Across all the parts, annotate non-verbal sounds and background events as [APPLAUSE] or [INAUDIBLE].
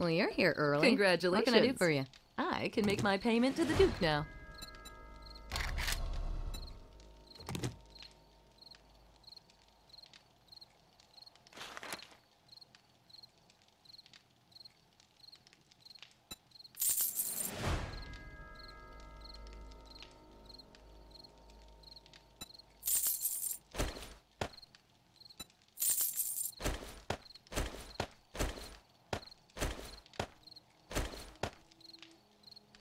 Well, you're here early. Congratulations. What can I do for you? I can make my payment to the Duke now.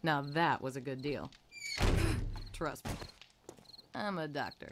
Now that was a good deal. Trust me. I'm a doctor.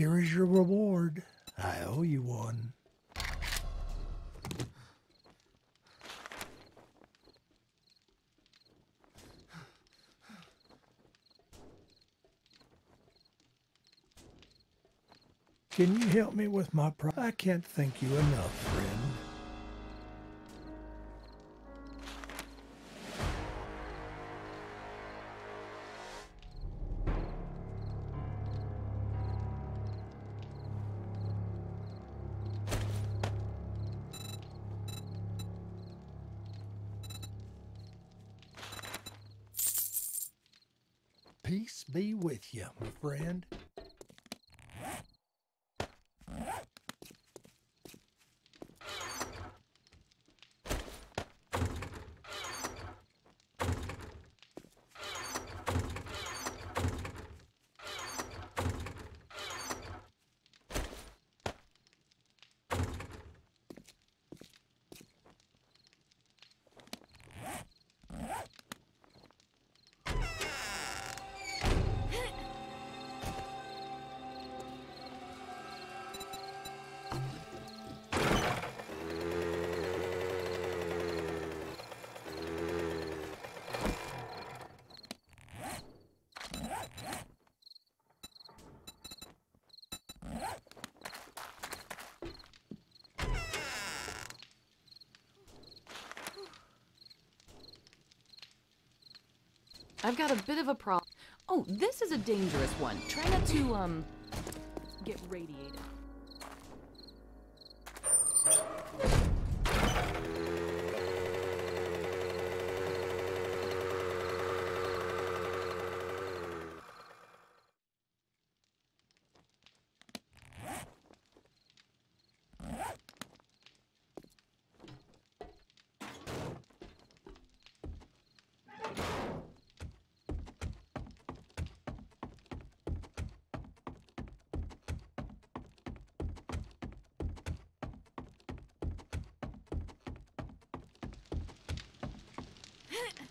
Here is your reward. I owe you one. Can you help me with my pro- I can't thank you enough, friend. With I've got a bit of a problem. Oh, this is a dangerous one. Try not to, um, get radiated. Ha [LAUGHS]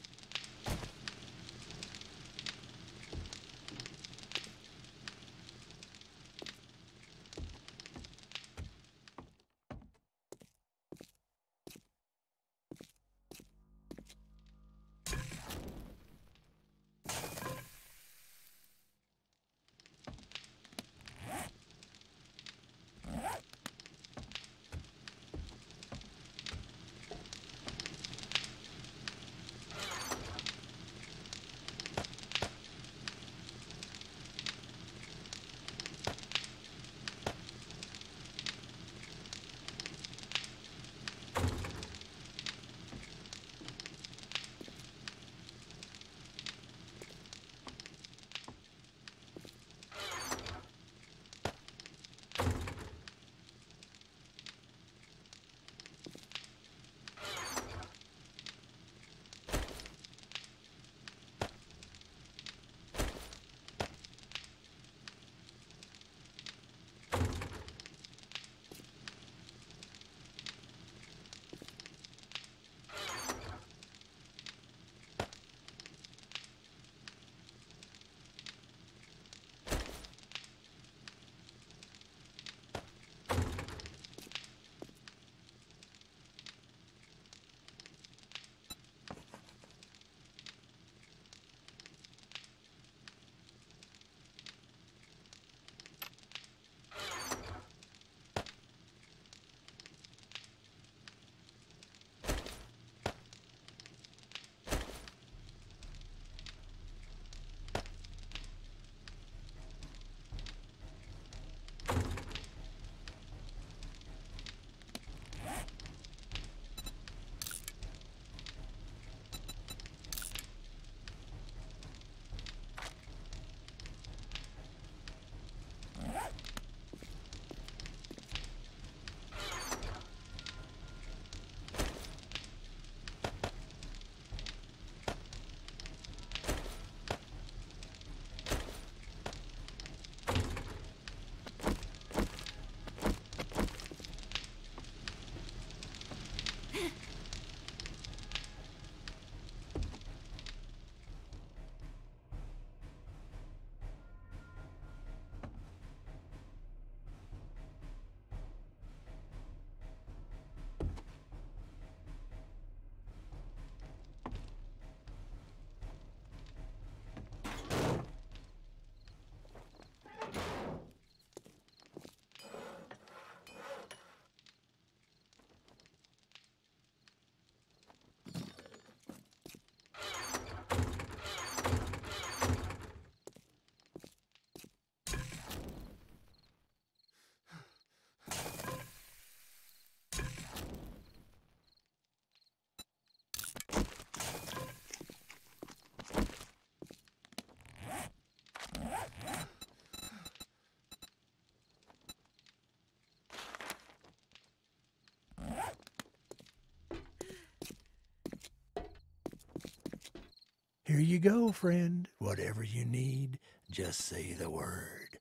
Here you go, friend. Whatever you need, just say the word.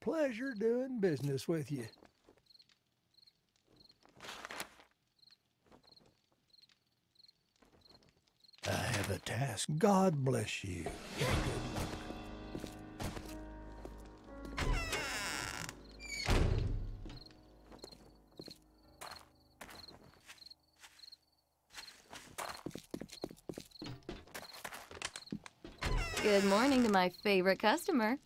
Pleasure doing business with you. I have a task. God bless you. and Good morning to my favorite customer.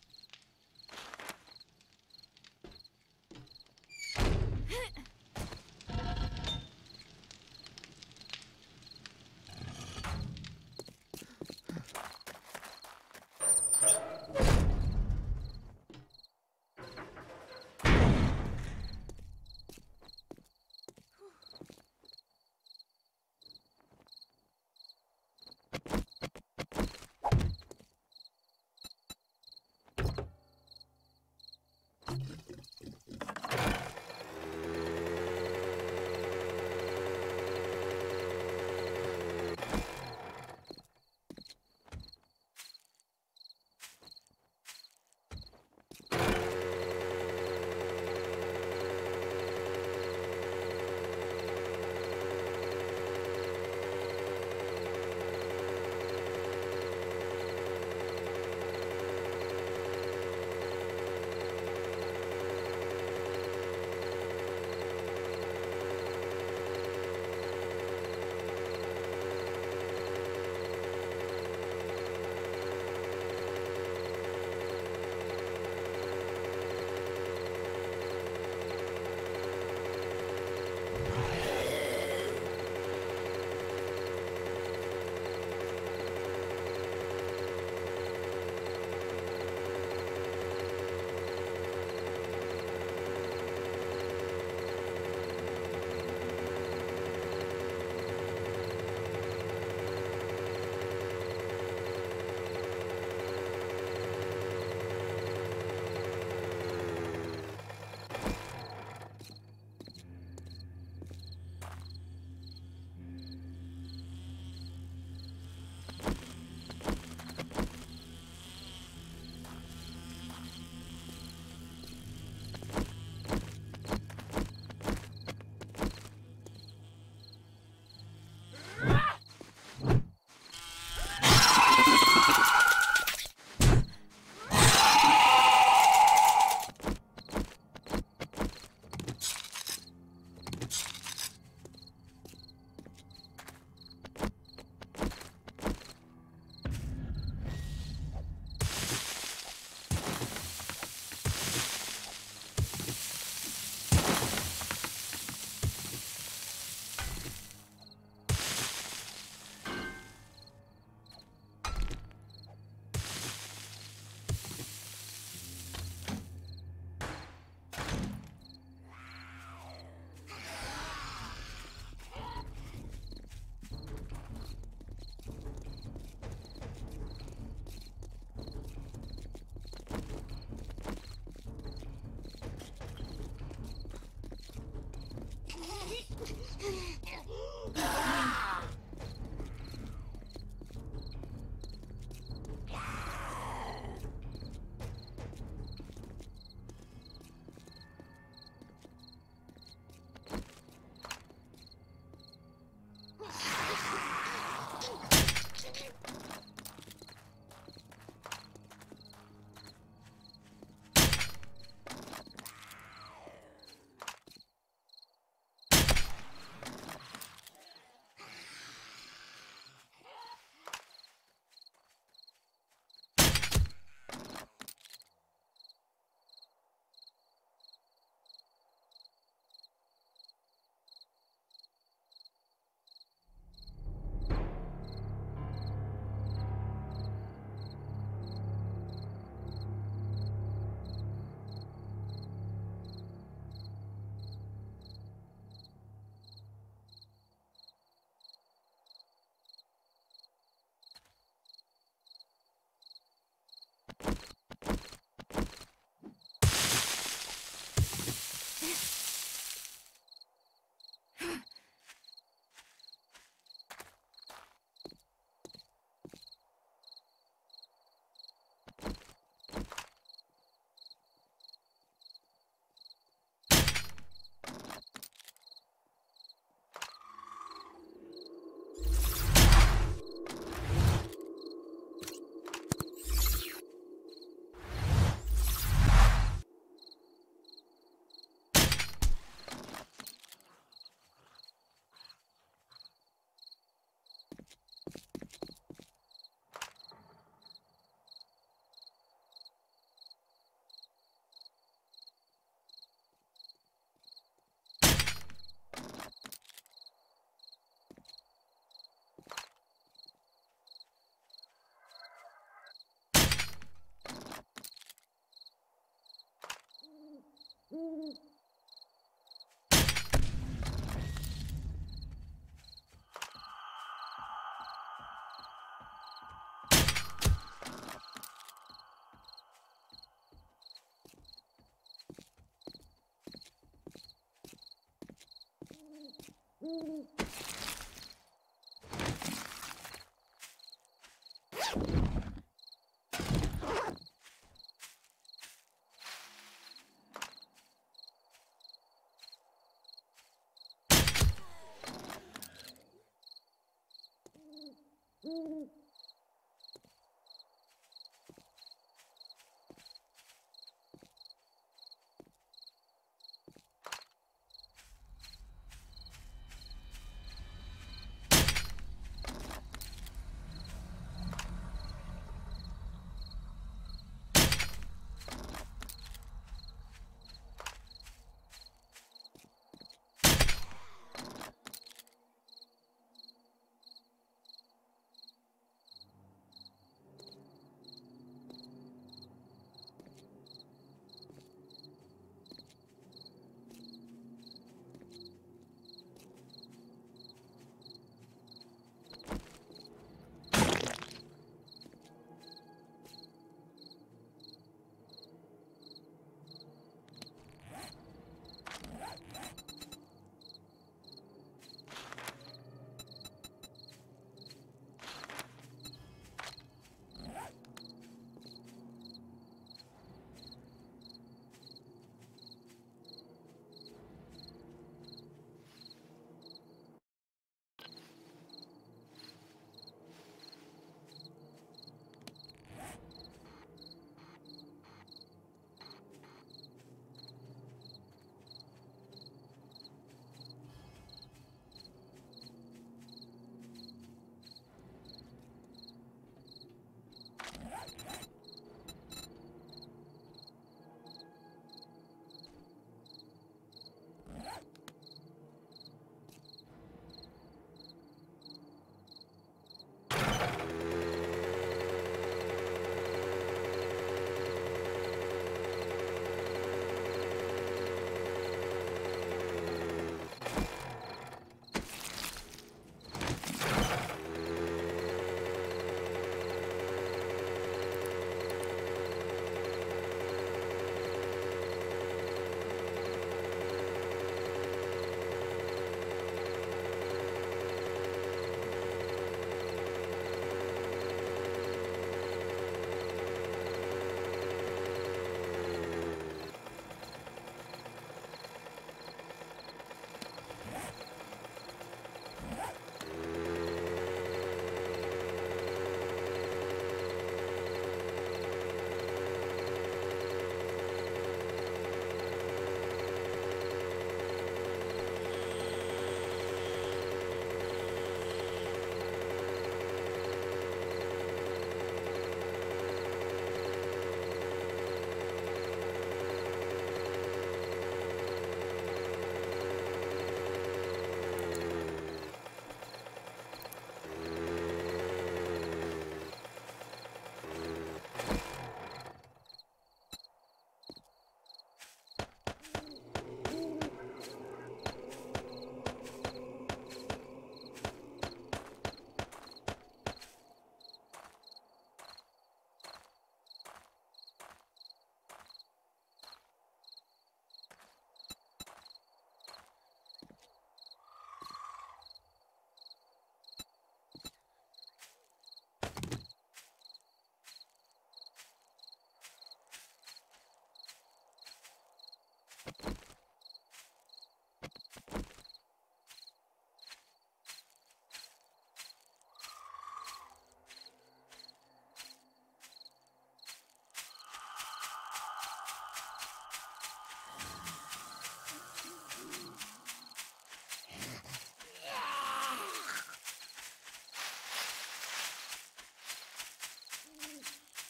Mm-hmm.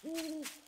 Ooh.